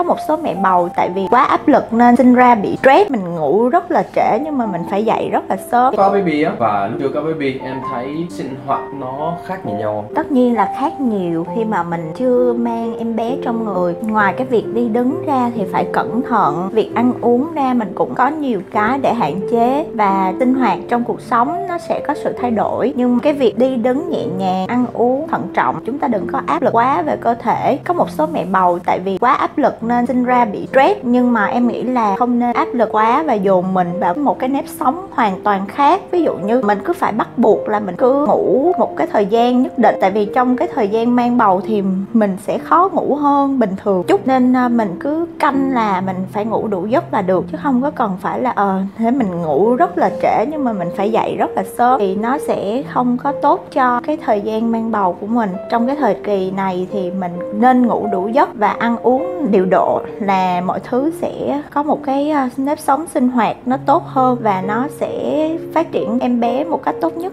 có một số mẹ bầu tại vì quá áp lực nên sinh ra bị stress. Mình ngủ rất là trễ nhưng mà mình phải dậy rất là sớm. Có baby á? Và lúc chưa có baby em thấy sinh hoạt nó khác gì nhau không? Tất nhiên là khác nhiều. Khi mà mình chưa mang em bé trong người ngoài cái việc đi đứng ra thì phải cẩn thận. Việc ăn uống ra mình cũng có nhiều cái để hạn chế và sinh hoạt trong cuộc sống nó sẽ có sự thay đổi. Nhưng cái việc đi đứng nhẹ nhàng ăn uống thận trọng chúng ta đừng có áp lực quá về cơ thể. Có một số mẹ bầu tại vì quá áp lực nên sinh ra bị stress, nhưng mà em nghĩ là không nên áp lực quá và dồn mình vào một cái nếp sống hoàn toàn khác. Ví dụ như mình cứ phải bắt buộc là mình cứ ngủ một cái thời gian nhất định, tại vì trong cái thời gian mang bầu thì mình sẽ khó ngủ hơn bình thường chút. Nên ờ, mình cứ canh là mình phải ngủ đủ giấc là được, chứ không có cần phải là ờ thế mình ngủ rất là trễ nhưng mà mình phải dậy rất là sớm thì nó sẽ không có tốt cho cái thời gian mang bầu của mình. Trong cái thời kỳ này thì mình nên ngủ đủ giấc và ăn uống điều độ là mọi thứ sẽ có một cái ờ, nếp sống sinh hoạt nó tốt hơn và nó sẽ phát triển em bé một cách tốt nhất.